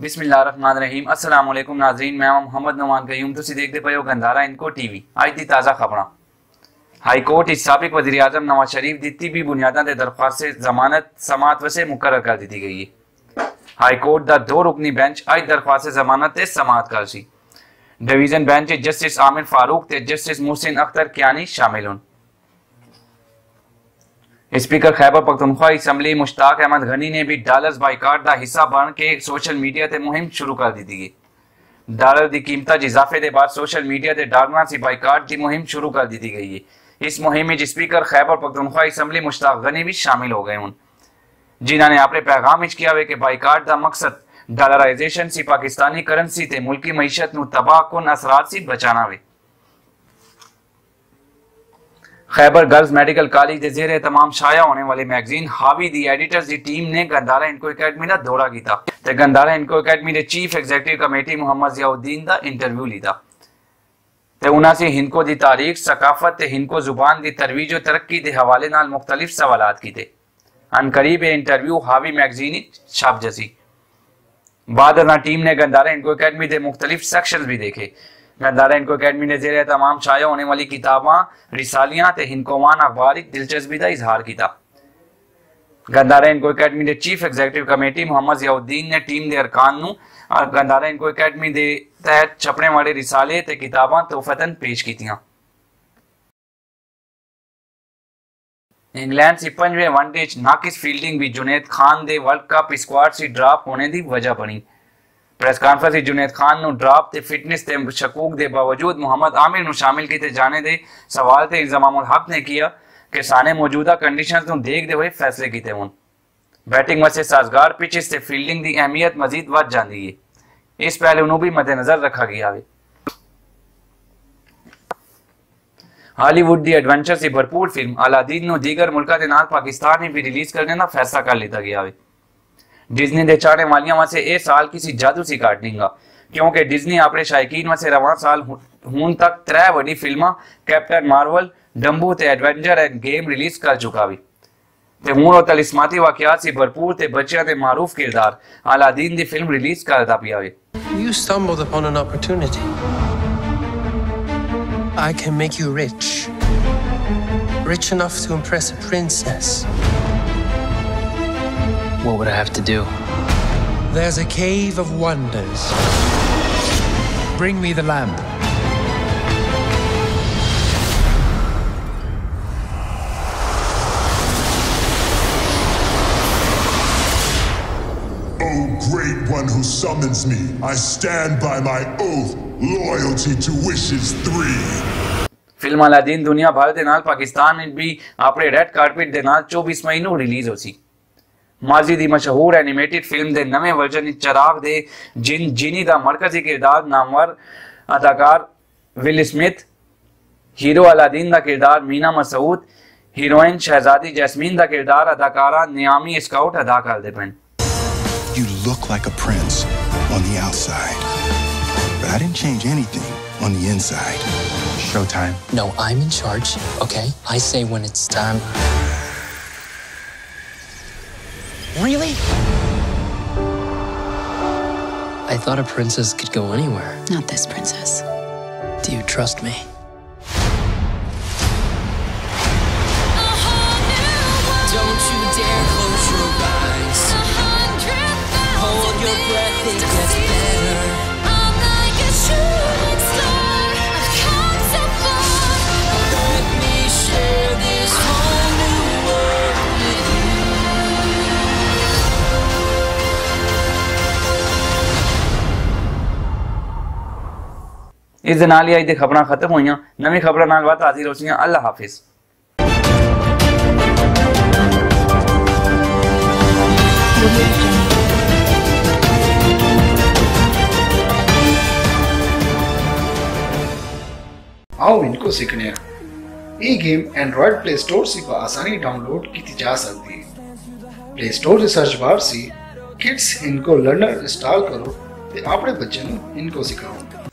بسم اللہ الرحمن الرحیم۔ السلام علیکم ناظرین، میں محمد نوان قیوم تسی دیکھتے پئے ہو گندھارا انکو ٹی وی۔ آج دی تازہ خبراں۔ ہائی کورٹ اس سابق وزیر اعظم نواز شریف دیتی بھی بنیاداں دے درخواست سے ضمانت سماعت وسے مقرر کر دیتی گئی ہے۔ ہائی کورٹ دا دو رکنی بینچ آج درخواست سے ضمانت تے سماعت کر سی۔ Division bench justice Amir Farooq تے جسٹس محسن اختر کیانی شامل ہوں اسپیکر خیبر پختونخوا اسمبلی مشتاق احمد غنی نے بھی ڈالرز بائی کارڈ دا حصہ بن کے سوشل میڈیا تے مہم شروع کر دی تھی۔ ڈالر دی قیمتہ جی اضافے دے بعد سوشل میڈیا تے ڈالرنا سی بائی دی مہم شروع کر دی گئی۔ ہے اس مہم میں اسپیکر خیبر پختونخوا اسمبلی مشتاق غنی بھی شامل ہو گئے ہوں۔ جنہاں نے اپنے پیغام اچ کیا ہوئے کہ بائی کارڈ دا مقصد ڈالرائزیشن سی پاکستانی کرنسی تے ملکی معیشت نو تباہ کن اثرات سی خیبر گرلز میڈیکل کالج دے زیر تمام شائع ہونے والے میگزین ہاوی دی ایڈیٹرز دی ٹیم نے گندارہ انکو اکیڈمی دا دورہ کی تھا تے Gandhara Hindko academy they chief executive committee Muhammad Ziauddin the interview لی تھا تے انہاں سے ہنکو دی تاریخ، ثقافت تے ہنکو زبان دی ترویج و ترقی دے حوالے نال مختلف سوالات کی تے ان قریب انٹرویو ہاوی میگزین چھاپ جسی بعد ٹیم نے گندارہ انکو اکیڈمی دے مختلف سیکشنز بھی دیکھے۔ گندارہ انکو اکیڈمی نے زیر تمام شائع ہونے والی کتاباں، رسالیاں تے ہنکوان اخبار ایک دلچسپی دا اظہار کیتا۔ گندارہ انکو اکیڈمی دے chief executive committee Muhammad Ziauddin نے ٹیم دے ارکان نو، اور گندارہ انکو اکیڈمی دے تحت چھپنے والے رسالے تے کتاباں توفتن پیش کیتیاں۔ انگلینڈ سی پنجویں ون ڈے ناقص فیلڈنگ بھی جنید خان دے ورلڈ کپ اسکواڈ سی ڈراپ ہونے دی وجہ بنی۔ پریس کانفرنس جنید خان نو ڈراپ تے فٹنس تے شکوک دے باوجود محمد عامر نو شامل کیتے جانے دے سوال تے انضمام الحق نے کیا کہ سانے موجودہ کنڈیشنز نو دیکھ دے ہوئے فیصلے کیتے ہون۔ بیٹنگ واسے سازگار پچز تے فیلڈنگ دی اہمیت مزید ود جاندی ہے۔ اس پہلے انہوں بھی مد نظر رکھا گیا ہے۔ ہالی ووڈ دی ایڈونچر سے بھرپور فلم علادین نو دیگر ملکہ دے نال پاکستان میں بھی ریلیز کرنے نا فیصلہ کر لیتا گیا ہے۔ ڈیزنی دے چاڑے مالیاں وہاں سے اے سال کسی جادو سی کاٹ دیں گا کیونکہ ڈیزنی اپنے شائقین وہاں سے روان سال ہون تک ترہ وڈی فلمہ کیپٹن مارول، ڈمبو تے ایڈونجر اینڈ گیم ریلیز کر چکا بھی تے ہون اور تلسماتی واقعات سے بھرپور تے بچیاں تے معروف کردار علادین دی فلم ریلیز کر پیا ہوئے You stumbled upon an opportunity. I can make you rich. Rich enough to impress a princess. What would I have to do? There's a cave of wonders. Bring me the lamp. O great one who summons me, I stand by my oath, loyalty to wishes three. Film aladdin ਦੁਨੀਆ ਭਰ ਦੇ ਨਾਲ ਪਾਕਿਸਤਾਨ ਵਿੱਚ ਵੀ ਆਪਣੇ red carpet ਦੇ ਨਾਲ 24 nu release release ماضی دی مشہور اینیمیٹڈ فلم دے نویں ورژن چراغ دے جن جینی دا مرکزی کردار نامور اداکار ول اسمتھ ہیرو علادین دا کردار مینا مسعود ہیروئن شہزادی جیسمین دا کردار اداکارہ نیامی اسکاؤٹ ادا کر دے پن You look like a prince on the outside. But I didn't change anything on the inside. Showtime. No, I'm in charge, okay? I say when it's time. Really? I thought a princess could go anywhere. Not this princess. Do you trust me? اس دن آلی آئی دے خبران ختم ہوئیاں نمی خبران نال بات حاضر ہو سیاں اللہ حافظ آؤ ان کو سیکھنے ہیں یہ گیم اینڈرائڈ پلے سٹور سے با آسانی ڈاؤن لوڈ کی جا سکتی ہے پلے سٹور سے سرچ بار سے کڈس ان کو لرنر انسٹال کرو تے اپنے بچے ان کو سکھاؤ